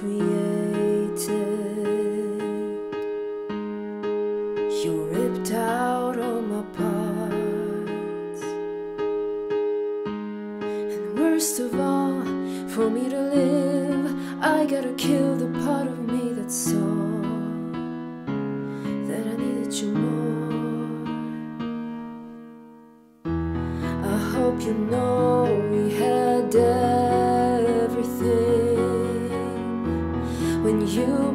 created. You ripped out all my parts, and worst of all, for me to live, I gotta kill the part of me that saw that I needed you more. I hope you know. you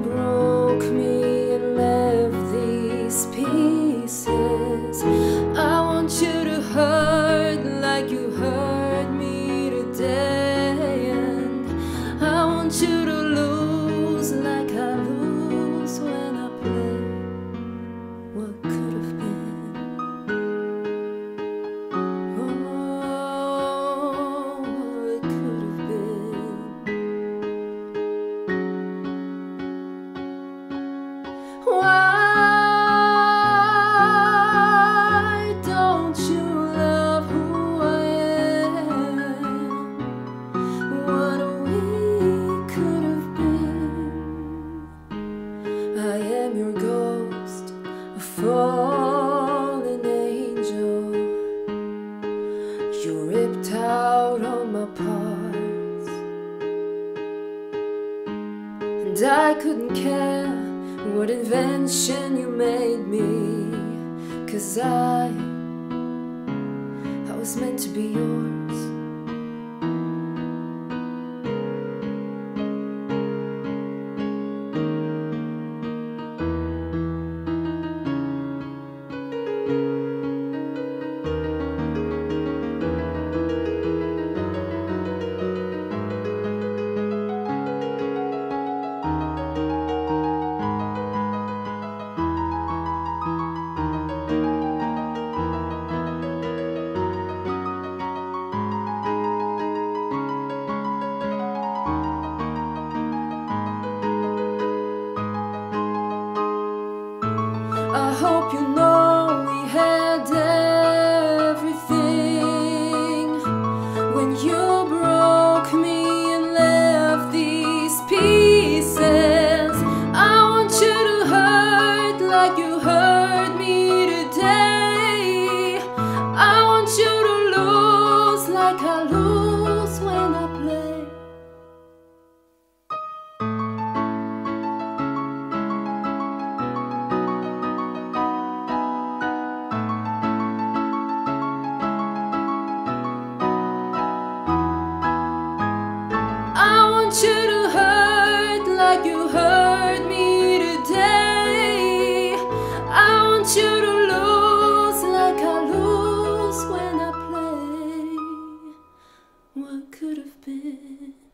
fallen angel. You ripped out all my parts, and I couldn't care what invention you made me, cause I, I was meant to be yours. color could have been.